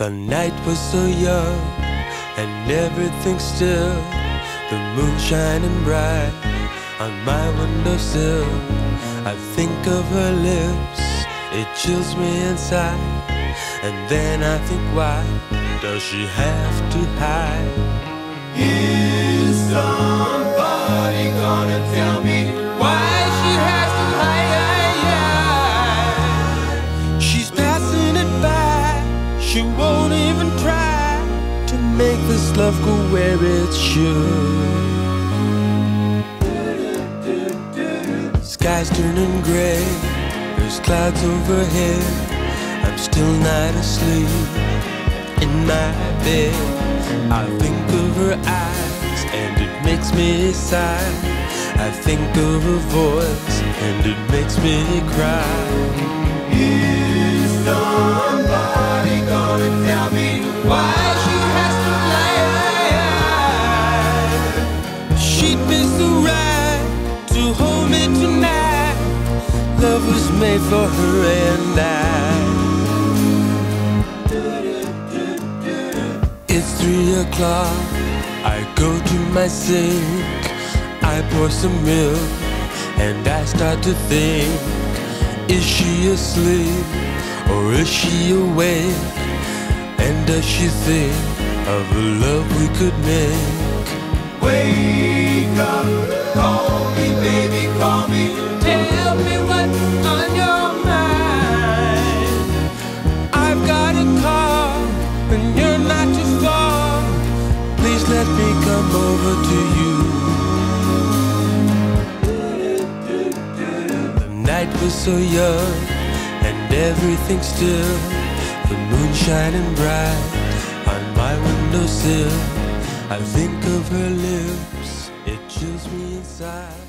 The night was so young and everything still. The moon shining bright on my windowsill. I think of her lips, it chills me inside. And then I think, why does she have to hide? Is she won't even try to make this love go where it should. Sky's turning gray, there's clouds overhead. I'm still not asleep in my bed. I think of her eyes and it makes me sigh. I think of her voice and it makes me cry. Tonight. Love was made for her and I. It's three o'clock. I go to my sink. I pour some milk and I start to think Is she asleep or is she awake? And does she think of the love we could make? Wake night was so young and everything still. The moon shining bright on my windowsill. I think of her lips, it chills me inside.